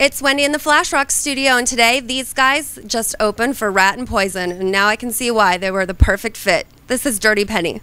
It's Wendy in the Flash Rock studio, and today these guys just opened for Ratt and Poison, and now I can see why they were the perfect fit. This is Dirty Penny.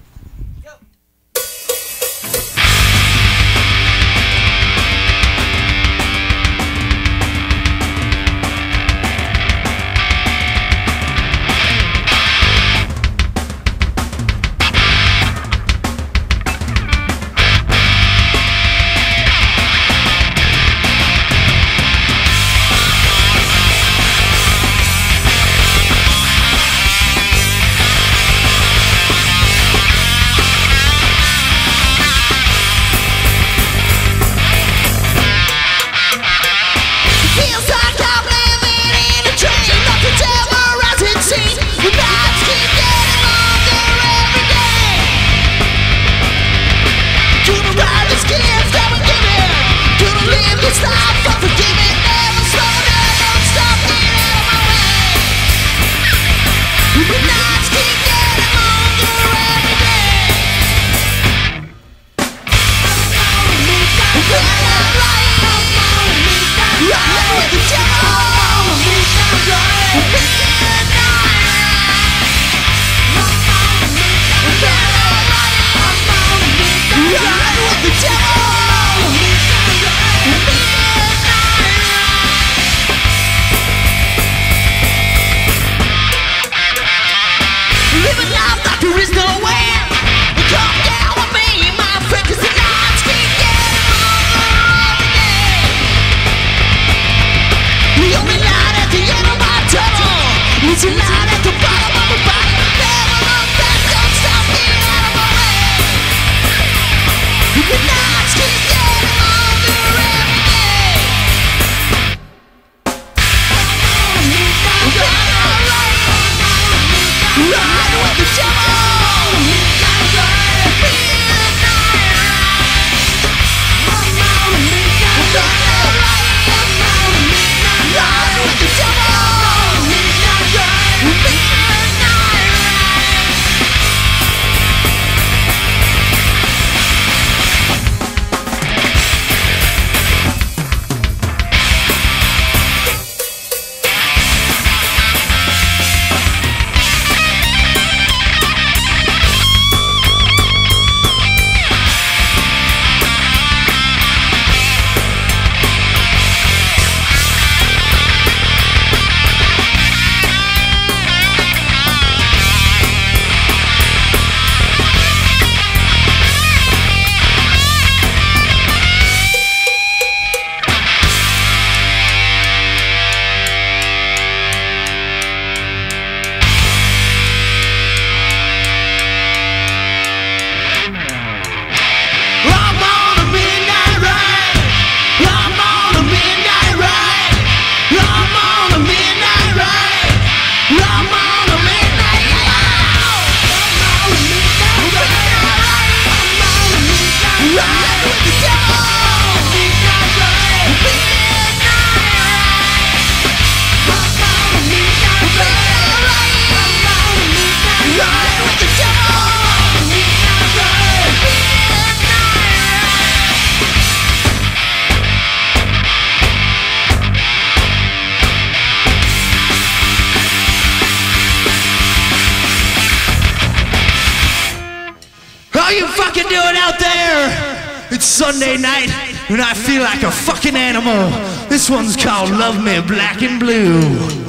with the dawn. Sunday night when I feel like a fucking animal. This one's called Love Me Black and Blue.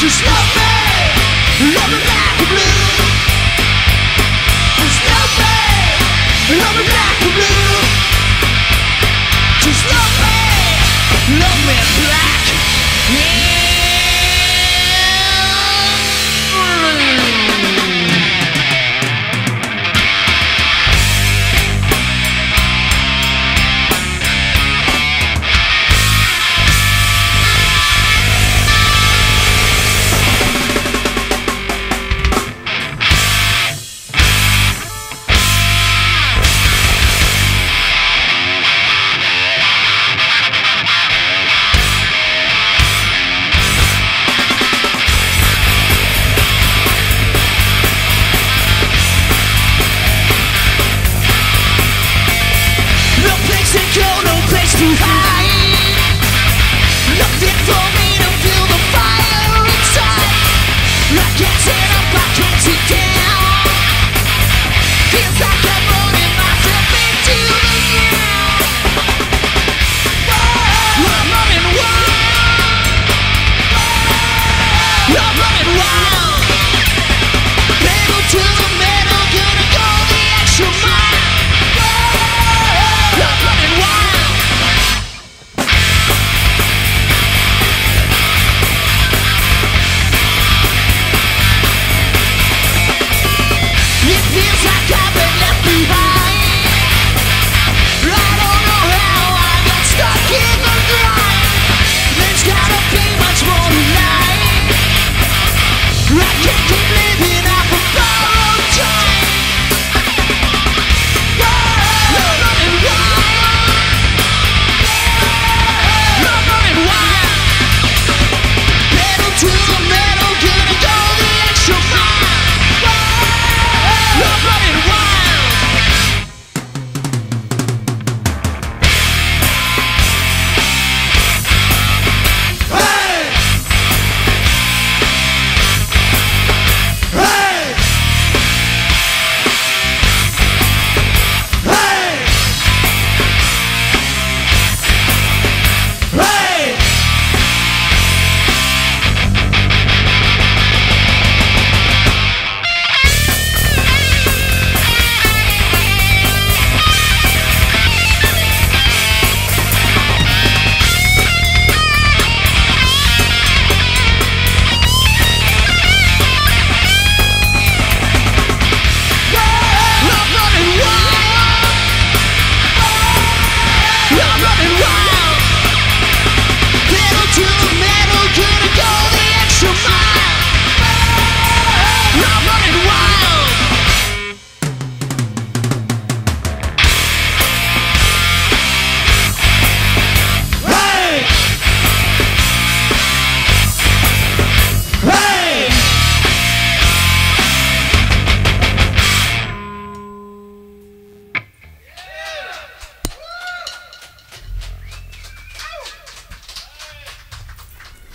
Just love me. Love me.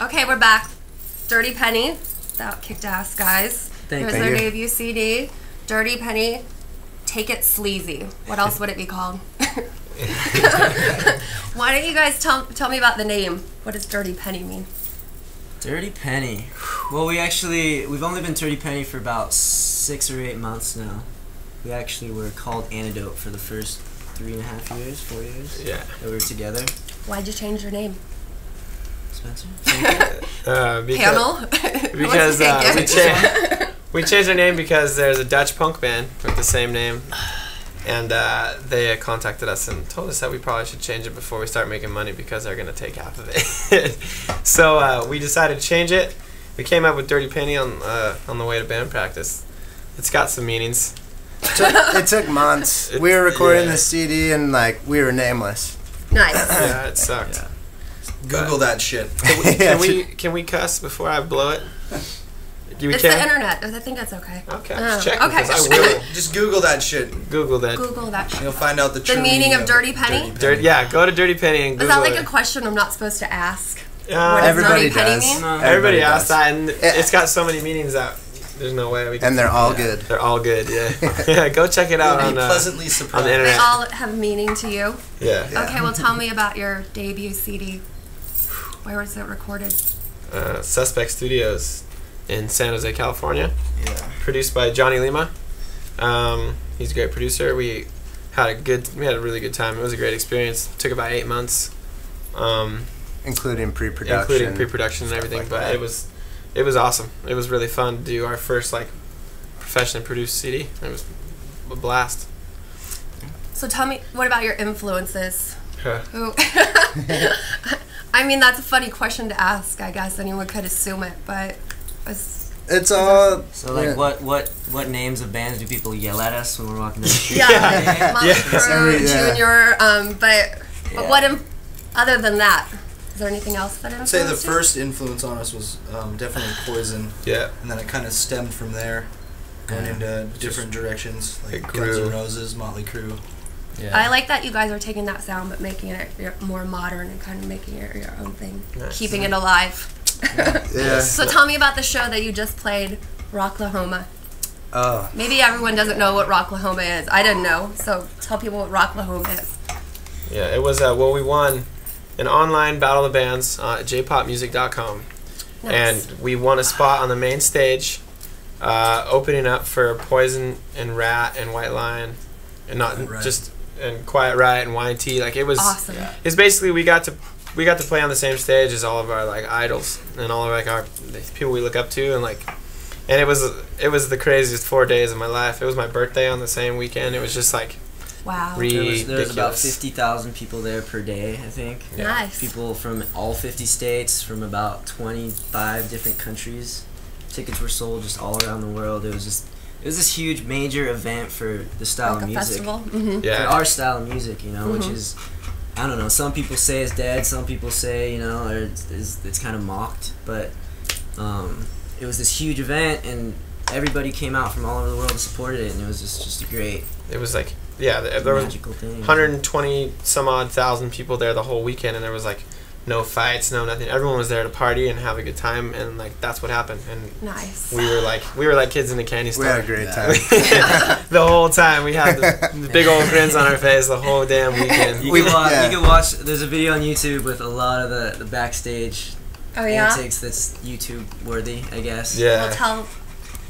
Okay, we're back. Dirty Penny. That kicked ass, guys. Thank Here's you. their Thank debut CD. Dirty Penny. Take it sleazy. What else would it be called? Why don't you guys tell tell me about the name? What does Dirty Penny mean? Dirty Penny. Well, we actually we've only been Dirty Penny for about six or eight months now. We actually were called Antidote for the first three and a half years, four years Yeah. that we were together. Why'd you change your name? Spencer. Uh, because, Panel. because uh, we, cha- we changed our name because there's a Dutch punk band with the same name, and uh, they uh, contacted us and told us that we probably should change it before we start making money because they're gonna take half of it. so uh, we decided to change it. We came up with Dirty Penny on uh, on the way to band practice. It's got some meanings. took, it took months. It- we were recording yeah. the CD and like we were nameless. nice. Yeah, it sucked. Yeah. Google that shit. Can we can we cuss before I blow it? You It's can? the internet. I think that's okay. Okay, Oh, just checking okay. because I will Just Google that shit. Google that. Google that shit. You'll find out the The true meaning of Dirty Penny? Dirt, yeah, go to Dirty Penny and Is Google that like it. a question I'm not supposed to ask? Uh, What Everybody Dirty Penny does. mean? No. Everybody Everybody asks that, and Yeah. it's got so many meanings that there's no way we can. And they're all yeah. good. They're all good. Yeah. yeah. Go check it out You'll on be uh, pleasantly on surprised. the They all have meaning to you. Yeah. Yeah. Okay, well, tell me about your debut CD. Where was it recorded? Uh, Suspect Studios in San Jose, California. Yeah. Produced by Johnny Lima. Um, he's a great producer. We had a good. We had a really good time. It was a great experience. It took about eight months. Um, including pre-production. including pre-production and everything. like but that. it was, it was awesome. It was really fun to do our first like, professionally produced CD. It was a blast. So tell me, what about your influences? Huh. Who? I mean, that's a funny question to ask. I guess anyone could assume it, but it's, It's all. So like, yeah. what what what names of bands do people yell at us when we're walking down the street? yeah, Motley Yeah. Crue, Yeah. Junior. Um, but, but what? Im- other than that, is there anything else that I'd influenced say the you? first influence on us was um, definitely Poison, Yeah. and then it kind of stemmed from there, going into different directions, like Guns. N' Roses, Motley Crue. Yeah. I like that you guys are taking that sound but making it more modern and kind of making it your own thing, Nice. keeping it alive. Yeah. So tell me about the show that you just played, Rocklahoma. Oh. Maybe everyone doesn't know what Rocklahoma is. I didn't know, so tell people what Rocklahoma is. Yeah. It was uh, well, we won an online battle of the bands uh, at jpopmusic.com, Nice. and we won a spot on the main stage, uh, opening up for Poison and Ratt and White Lion, and not Quiet Riot. just and Quiet Riot and Y&T. Like it was. awesome. Yeah. It's basically we got to we got to play on the same stage as all of our like idols and all of like our the people we look up to and like and it was it was the craziest four days of my life. It was my birthday on the same weekend. It was just like Wow. Re- There was, there was about Ridiculous. 50,000 people there per day, I think. Nice. People from all 50 states, from about 25 different countries. Tickets were sold just all around the world. It was just, it was this huge major event for the style like of a music. festival. hmm For our style of music, you know, which Mhm. is, I don't know, some people say it's dead, some people say, you know, or it's, it's, it's kind of mocked, but um, it was this huge event and everybody came out from all over the world and supported it, and it was just, just a great, It was like yeah. There, there was magical thing. 120 some odd thousand people there the whole weekend, and there was like no fights, no nothing. Everyone was there to party and have a good time, and like that's what happened. And Nice. we were like we were like kids in a candy store. We store. had a great time. the whole time we had the big old grins on our face the whole damn weekend. You We- can watch. yeah. You can watch. There's a video on YouTube with a lot of the, the backstage oh yeah. antics that's YouTube worthy, I guess. Yeah. Well, tell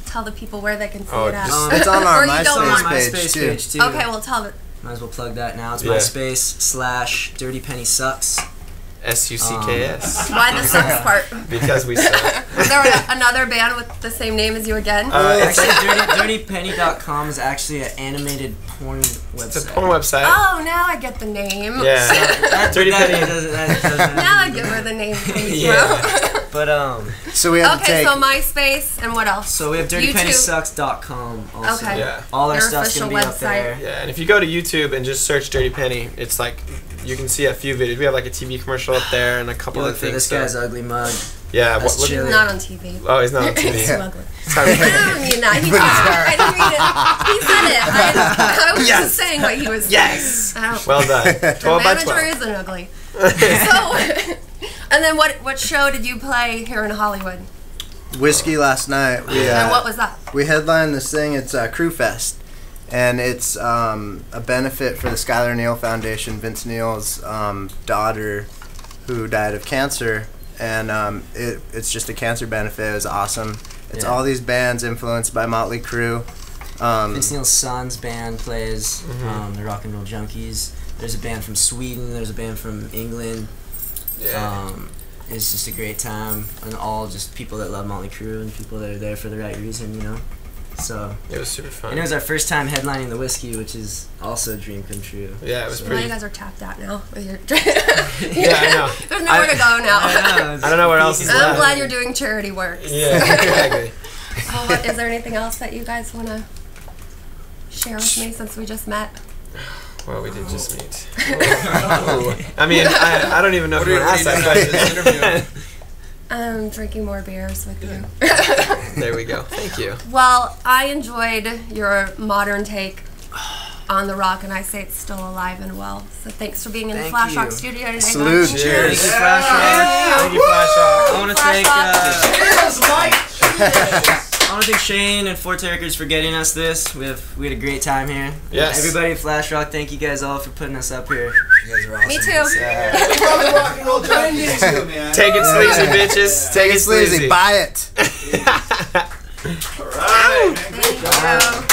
tell the people where they can see Oh, it at. just- um, It's on our Or you don't on want- my MySpace MySpace page, too. page too. okay, well tell it. Might as well plug that now. It's Yeah. MySpace slash Dirty Penny Sucks. S U C K S Why the sucks part? because we suck. Is there a- another band with the same name as you again? Uh, it's, Actually, Dirty, DirtyPenny.com is actually an animated porn website. it's a porn website. oh, now I get the name. Yeah. That, Dirty that Penny. doesn't- that doesn't- Now I get where the name comes Yeah. from. But um, So we had to okay, take. so MySpace and what else? so we have YouTube. DirtyPennySucks.com also. Okay. Yeah. All our Their stuff's gonna be official up there. Yeah, and if you go to YouTube and just search Dirty Penny, it's like you can see a few videos. We have like a TV commercial up there and a You couple look of for things. this so- guy's ugly mug. yeah, That's what, look. Not on TV. oh, he's not on TV. too ugly. Sorry. I don't mean that. He, I didn't mean it. He said it. I, I was Yes. just saying what he was Yes. saying. I well done. the Twelve by manager isn't ugly. So, And then what what show did you play here in Hollywood? Whisky last night. We And uh, what was that? we headlined this thing. It's uh, Crue Fest, and it's um, a benefit for the Skylar Neil Foundation. Vince Neil's um, daughter, who died of cancer, and um, it, it's just a cancer benefit. It was awesome. It's Yeah. all these bands influenced by Motley Crue. Um, Vince Neil's son's band plays um, the Rock and Roll Junkies. There's a band from Sweden. There's a band from England. Yeah. Um, it's just a great time, and all just people that love Motley Crue and people that are there for the right reason, you know. So, it was super fun. and it was our first time headlining the Whisky, which is also a dream come true. yeah, it was So- Well, you guys are tapped out now. With your Yeah, I know. There's nowhere to go now. I I don't know where else is I'm left. glad you're doing charity work. Yeah, exactly. Oh, uh, what, is there anything else that you guys want to share with me since we just met? Well, we did just meet. Oh. I mean, I, I don't even know if What you are want to ask doing that after question. This interview? Um, drinking more beers with you. there we go. Thank you. Well, I enjoyed your modern take on the rock, and I say it's still alive and well. So thanks for being in the Flash you. Rock studio today. Salute. guys. Cheers. Thank you, Flash Rock. Thank you, Flash Rock. I want to Flash thank. Rock. Uh, I want to thank Shane and Forte Records for getting us this. We have we had a great time here. Yes. Everybody at Flash Rock, thank you guys all for putting us up here. You guys are awesome. Me too. rock and roll junkies too, man. Take it sleazy, bitches. Take it sleazy. sleazy. Buy it. All right. Thank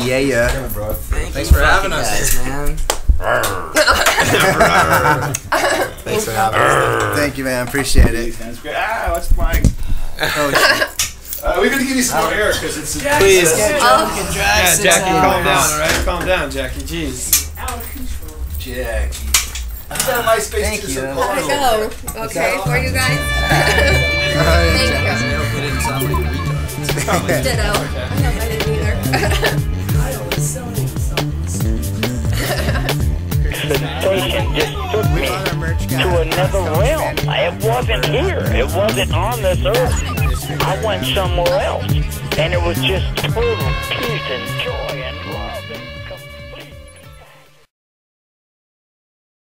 you. Yeah, yeah. Thank Thanks for having us. guys, man. Thanks for having us. Thank you, man. Appreciate it. That's great. Ah, what's mine? Oh, shit. Uh, we're gonna give you some more air because it's. Please. Oh, Yeah, Jackie, calm down, alright? Calm down, Jackie. Jeez. Out of control. Jackie. You got a MySpace Thank too, you. so how'd it go? Okay, for you guys? Thank you. Ditto. I hope I didn't either. sensation just took me to another realm. It wasn't here. It wasn't on this earth. I went somewhere else. And it was just total peace and joy